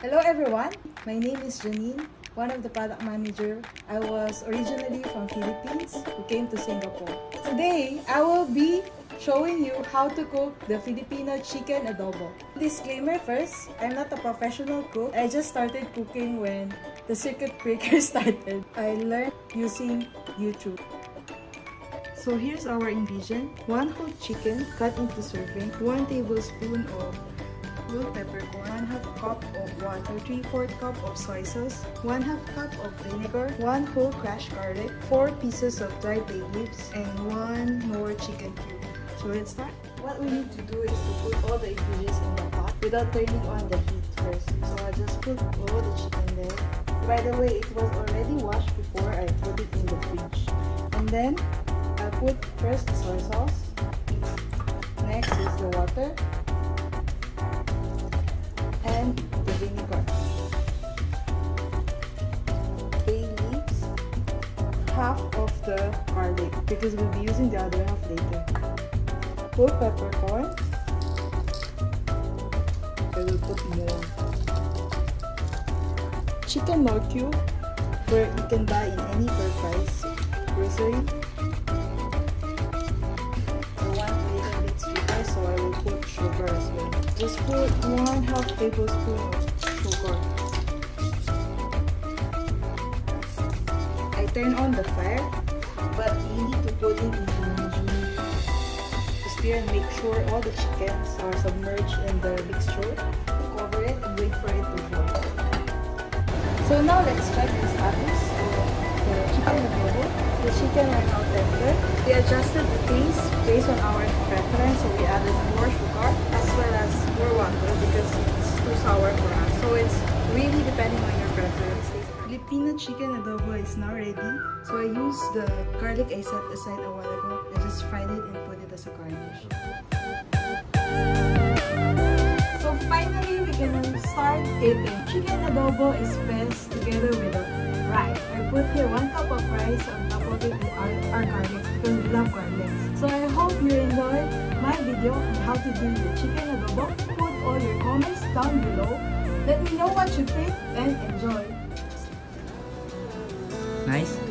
Hello everyone, my name is Janine, one of the product manager. I was originally from Philippines who came to Singapore. Today, I will be showing you how to cook the Filipino chicken adobo. Disclaimer first, I'm not a professional cook. I just started cooking when the circuit breaker started. I learned using YouTube. So here's our ingredient. 1 whole chicken cut into serving, 1 tablespoon of peppercorn, 1 half cup of water, 3 4 cup of soy sauce, 1 half cup of vinegar, 1 whole crushed garlic, 4 pieces of dried bay leaves, and 1 more chicken cube. So let's start. What we need to do is to put all the ingredients in the pot without turning on the heat first. So I just put all the chicken there. By the way, it was already washed before I put it in the fridge. And then I put first the soy sauce. Next is the water. And the vinegar. Bay leaves. Half of the garlic because we'll be using the other half later whole peppercorn. I will put more. Chicken Knorr where you can buy in any fair price grocery. Just put one half tablespoon of sugar. I turn on the fire, but you need to put it in stir and make sure all the chickens are submerged in the mixture. Cover it and wait for it to boil. So now let's check the status Chicken tender. We adjusted the taste based on our preference, so we added more sugar as well as more water because it's too sour for us. So it's really depending on your preference. Filipino chicken adobo is now ready. So I used the garlic I set aside a while ago. I just fried it and put it as a garnish. So finally, we can start eating. Chicken adobo is best together with rice. I put here one cup of rice video on how to do the chicken adobo. Put all your comments down below. Let me know what you think and enjoy. Nice.